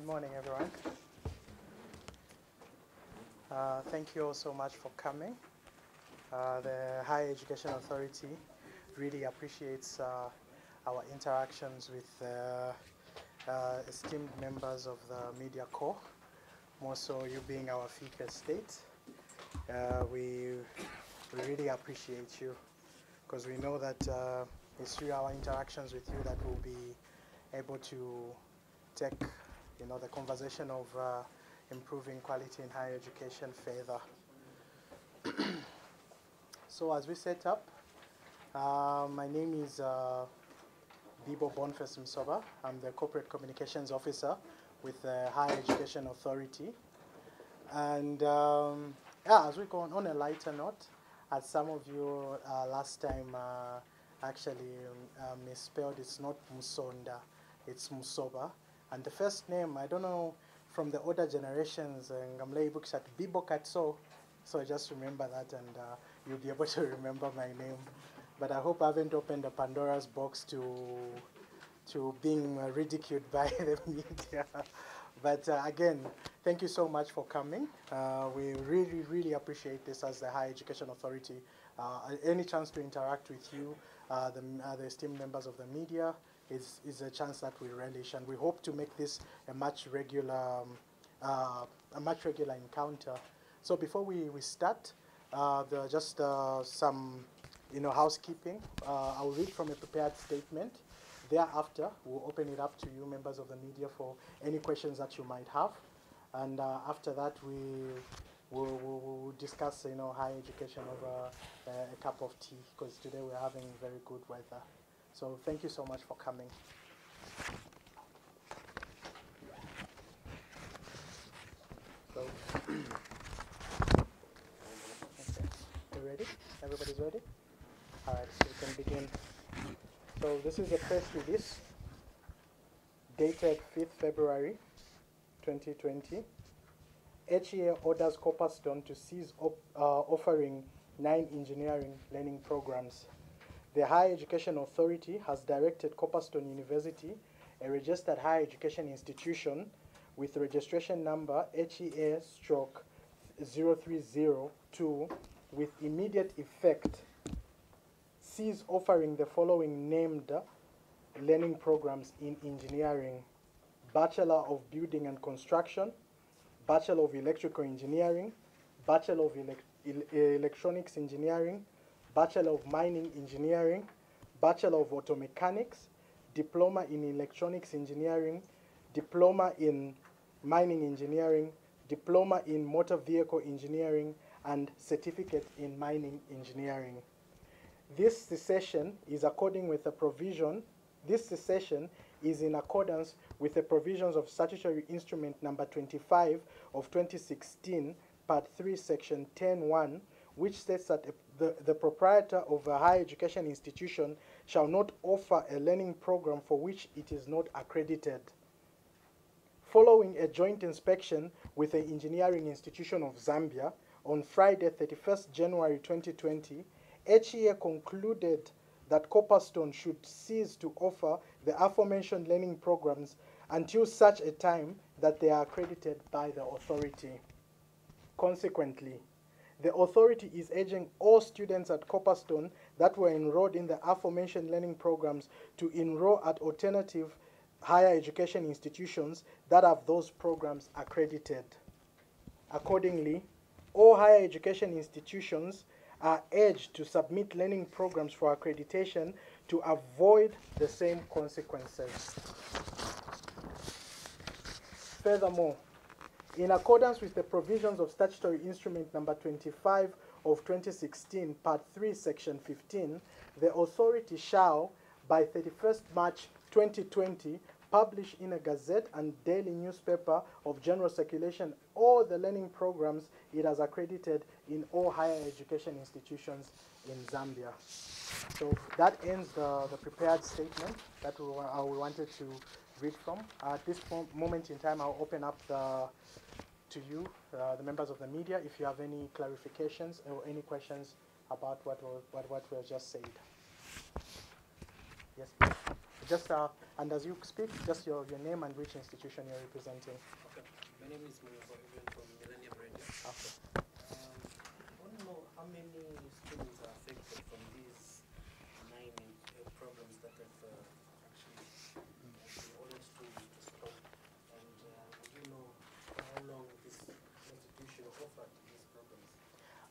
Good morning, everyone. Uh, thank you all so much for coming. Uh, the Higher Education Authority really appreciates uh, our interactions with uh, uh, esteemed members of the media corps, more so you being our fourth estate. Uh, we, we really appreciate you because we know that it's through our interactions with you that we'll be able to take you know, the conversation of uh, improving quality in higher education further. so as we set up, uh, my name is uh, Bibo Boniface Musoba. I'm the Corporate Communications Officer with the Higher Education Authority. And um, yeah, as we go on, on a lighter note, as some of you uh, last time uh, actually um, misspelled, it's not Musonda, it's Musoba. And the first name, I don't know from the older generations, Ngamlei books at Bibo Katso, so I just remember that and uh, you'll be able to remember my name. But I hope I haven't opened a Pandora's box to to being uh, ridiculed by the media. but uh, again, thank you so much for coming. Uh, we really, really appreciate this as the Higher Education Authority. Uh, any chance to interact with you, uh, the, uh, the esteemed members of the media, is, is a chance that we relish, and we hope to make this a much regular, um, uh, a much regular encounter. So before we, we start, uh, are just uh, some, you know, housekeeping. Uh, I'll read from a prepared statement. Thereafter, we'll open it up to you, members of the media, for any questions that you might have. And uh, after that, we will we'll, we'll discuss, you know, higher education over uh, a cup of tea, because today we're having very good weather. So thank you so much for coming. So. You ready? Everybody's ready? All right, so we can begin. So this is a press release dated 5th February 2020. HEA orders Copperstone to cease op, uh, offering nine engineering learning programs. The Higher Education Authority has directed Copperstone University, a registered higher education institution with registration number HEA stroke 0302 with immediate effect cease offering the following named learning programs in engineering Bachelor of Building and Construction, Bachelor of Electrical Engineering, Bachelor of Elec El Electronics Engineering, Bachelor of Mining Engineering, Bachelor of Auto Mechanics, Diploma in Electronics Engineering, Diploma in Mining Engineering, Diploma in Motor Vehicle Engineering, and Certificate in Mining Engineering. This secession is according with the provision, this secession is in accordance with the provisions of Statutory Instrument Number 25 of 2016, Part 3, Section 10.1, which states that the, the proprietor of a higher education institution shall not offer a learning program for which it is not accredited. Following a joint inspection with the Engineering Institution of Zambia on Friday, 31st January 2020, HEA concluded that Copperstone should cease to offer the aforementioned learning programs until such a time that they are accredited by the authority. Consequently, the authority is urging all students at Copperstone that were enrolled in the aforementioned learning programs to enroll at alternative higher education institutions that have those programs accredited. Accordingly, all higher education institutions are urged to submit learning programs for accreditation to avoid the same consequences. Furthermore, in accordance with the provisions of Statutory Instrument Number 25 of 2016, Part 3, Section 15, the authority shall, by 31st March 2020, publish in a gazette and daily newspaper of general circulation all the learning programs it has accredited in all higher education institutions in Zambia. So that ends the, the prepared statement that we, we wanted to read from. at this moment in time, I'll open up the, to you, uh, the members of the media, if you have any clarifications or any questions about what, what, what we have just said. Yes, please. just uh, and as you speak, just your, your name and which institution you're representing. Okay. My name is Evan from Millennium Radio. Okay. Um, I to know how many students are affected from these nine uh, programs that have uh, actually actually ordered to, to stop. And uh, would you know how long this institution offered these programs?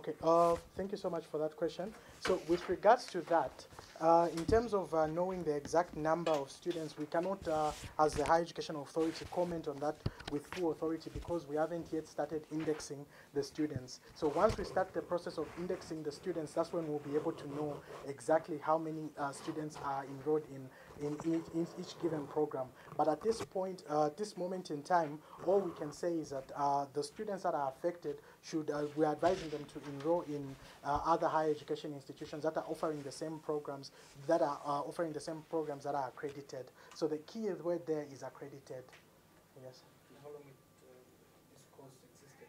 Okay, uh, thank you so much for that question. So with regards to that, uh, in terms of uh, knowing the exact number of students, we cannot, uh, as the Higher Education Authority, comment on that with full authority because we haven't yet started indexing the students. So once we start the process of indexing the students, that's when we'll be able to know exactly how many uh, students are enrolled in in each, in each given program. But at this point, uh, at this moment in time, all we can say is that uh, the students that are affected should, uh, we're advising them to enroll in uh, other higher education institutions that are offering the same programs, that are uh, offering the same programs that are accredited. So the key word there is accredited. Yes. And how long it, uh, this course existed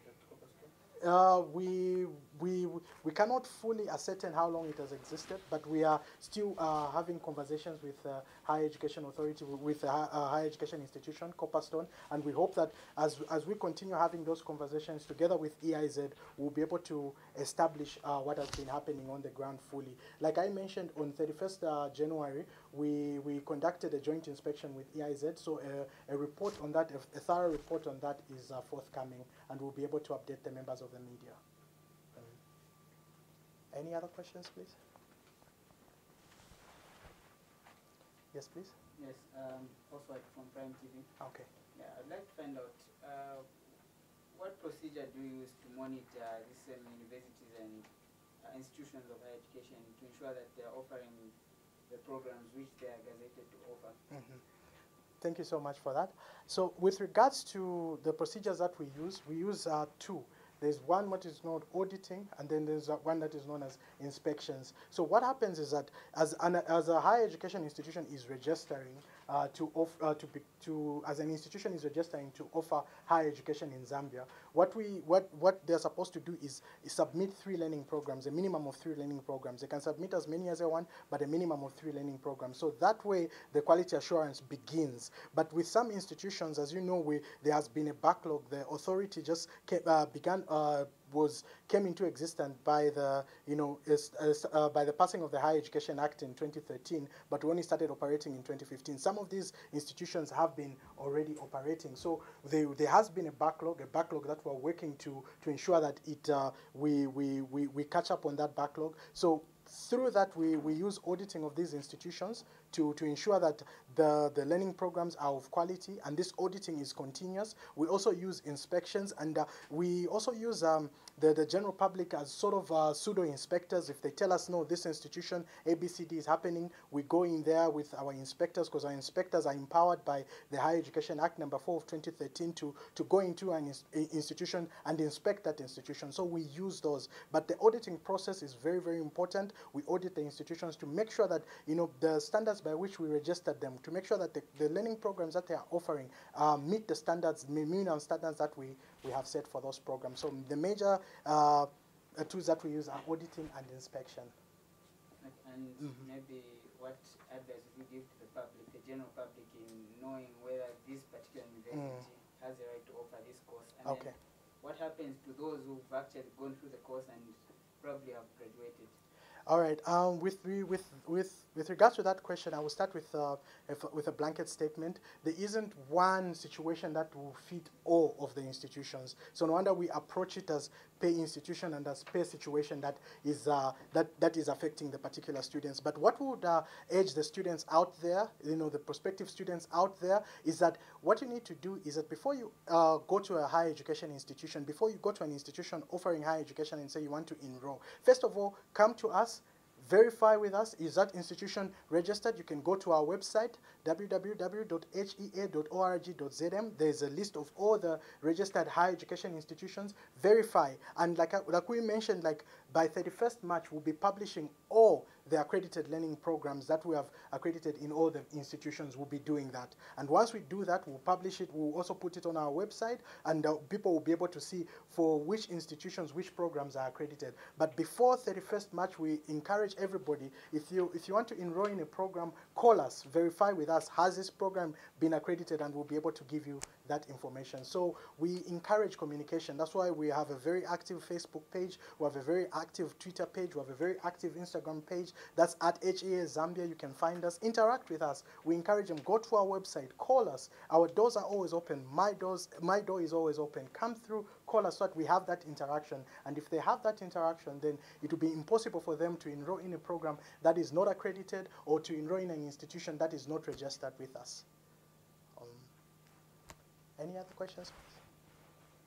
at? Uh, we, we, we cannot fully ascertain how long it has existed, but we are still uh, having conversations with uh, Higher Education Authority, with the hi- uh, Higher Education Institution, Copperstone, and we hope that as, as we continue having those conversations together with EIZ, we'll be able to establish uh, what has been happening on the ground fully. Like I mentioned, on 31st uh, January, we, we conducted a joint inspection with EIZ, so a, a report on that, a, a thorough report on that is uh, forthcoming, and we'll be able to update the members of the media. Any other questions, please? Yes, please. Yes, um, also from Prime TV. Okay. Yeah, I'd like to find out uh, what procedure do you use to monitor these um, universities and uh, institutions of higher education to ensure that they're offering the programs which they are gazetted to offer? Mhm. Thank you so much for that. So, with regards to the procedures that we use, we use uh, two. There's one what is known as auditing, and then there's one that is known as inspections. So, what happens is that as an, as a higher education institution is registering uh, to off, uh, to be, to as an institution is registering to offer higher education in Zambia, what we what what they're supposed to do is, is submit three learning programs, a minimum of three learning programs. They can submit as many as they want, but a minimum of three learning programs. So that way, the quality assurance begins. But with some institutions, as you know, we there has been a backlog. The authority just came, uh, began. Uh, was came into existence by the you know uh, by the passing of the Higher Education Act in 2013, but only started operating in 2015. Some of these institutions have been already operating, so they, there has been a backlog, a backlog that we're working to to ensure that it uh, we, we we we catch up on that backlog. So through that, we, we use auditing of these institutions to, to ensure that the, the learning programs are of quality, and this auditing is continuous. We also use inspections, and uh, we also use um, the, the general public as sort of uh, pseudo inspectors. If they tell us, no, this institution ABCD is happening, we go in there with our inspectors because our inspectors are empowered by the Higher Education Act number 4 of 2013 to, to go into an ins- institution and inspect that institution. So we use those. But the auditing process is very, very important. We audit the institutions to make sure that, you know, the standards by which we registered them, to make sure that the, the learning programs that they are offering uh, meet the standards, minimum standards that we, we have set for those programs. So the major uh, uh, tools that we use are auditing and inspection. And Mhm. maybe what advice would you give to the public, the general public, in knowing whether this particular university has the right to offer this course? And Mm. Okay. then what happens to those who've actually gone through the course and probably have graduated? All right. Um, with, with, with, with regards to that question, I will start with, uh, with a blanket statement. There isn't one situation that will fit all of the institutions. So no wonder we approach it as pay institution and as pay situation that is, uh, that, that is affecting the particular students. But what would uh, the students out there, you know, the prospective students out there, is that what you need to do is that before you uh, go to a higher education institution, before you go to an institution offering higher education and say you want to enroll, first of all, come to us, verify with us is that institution registered? You can go to our website www.hea.org.zm there's a list of all the registered higher education institutions. Verify. And like, like we mentioned like by 31st march we'll be publishing all the accredited learning programs that we have accredited in all the institutions will be doing that. And once we do that, we'll publish it, we'll also put it on our website, and uh, people will be able to see for which institutions, which programs are accredited. But before 31st March, we encourage everybody, if you, if you want to enroll in a program, call us, verify with us, has this program been accredited, and we'll be able to give you that information. So we encourage communication. That's why we have a very active Facebook page, we have a very active Twitter page, we have a very active Instagram page. That's at HEA Zambia. You can find us, interact with us. We encourage them, go to our website, call us. Our doors are always open. My doors, my door is always open. Come through, call us so that we have that interaction. And if they have that interaction, then it will be impossible for them to enroll in a program that is not accredited or to enroll in an institution that is not registered with us. Any other questions?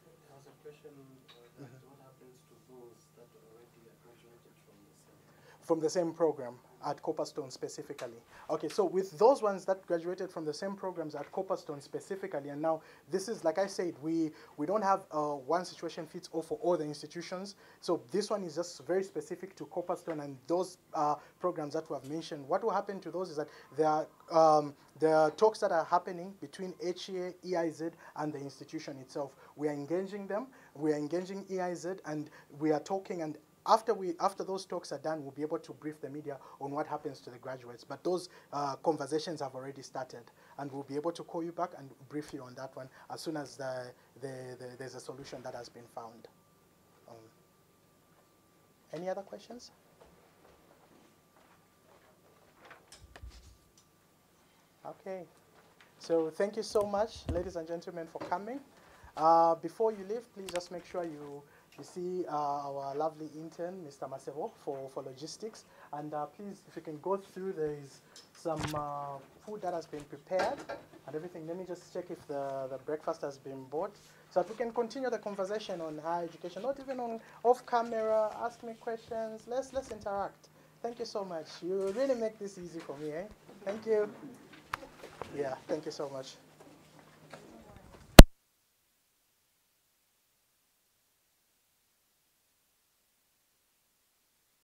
There was a question uh, that what happens to those that already graduated from the same? from the same program at Copperstone specifically. Okay, so with those ones that graduated from the same programs at Copperstone specifically, and now this is like I said, we we don't have uh, one situation fits all for all the institutions. So this one is just very specific to Copperstone and those uh, programs that we have mentioned. What will happen to those is that there are um, there are talks that are happening between HEA, EIZ, and the institution itself. We are engaging them. We are engaging EIZ, and we are talking and after we after those talks are done, we'll be able to brief the media on what happens to the graduates. But those uh, conversations have already started, and we'll be able to call you back and brief you on that one as soon as the, the, the there's a solution that has been found. Um, any other questions? Okay. So thank you so much, ladies and gentlemen, for coming. Uh, before you leave, please just make sure you you see uh, our lovely intern, Mr. Masero, for, for logistics. And uh, please, if you can go through, there is some uh, food that has been prepared and everything. Let me just check if the, the breakfast has been bought so that we can continue the conversation on higher education, not even on off camera, ask me questions. Let's, let's interact. Thank you so much. You really make this easy for me, eh? Thank you. Yeah, thank you so much.